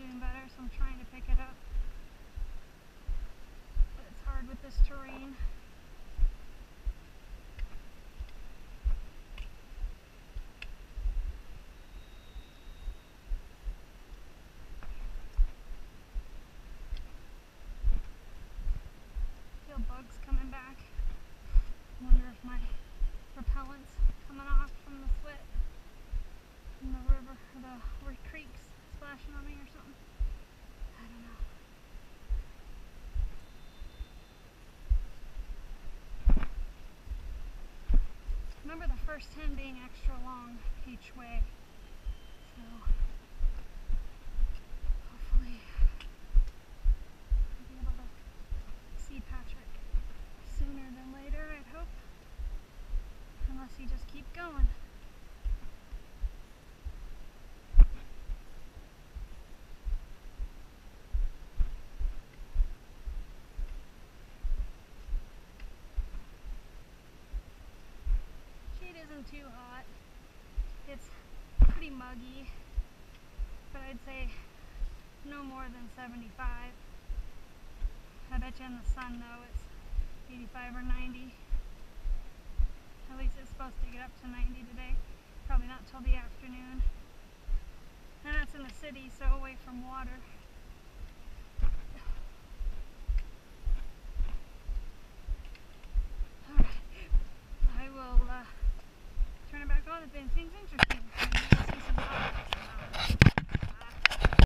doing better, so I'm trying to pick it up. But it's hard with this terrain. Feel bugs coming back. Repellent's coming off from the sweat in the river, the creeks splashing on me or something. Remember the first 10 being extra long each way. So hopefully I'll be able to see Patrick sooner than later, I'd hope. Unless he just keep going. Isn't too hot. It's pretty muggy, but I'd say no more than 75. I bet you in the sun though it's 85 or 90. At least it's supposed to get up to 90 today. Probably not till the afternoon. And that's in the city, so away from water. things interesting.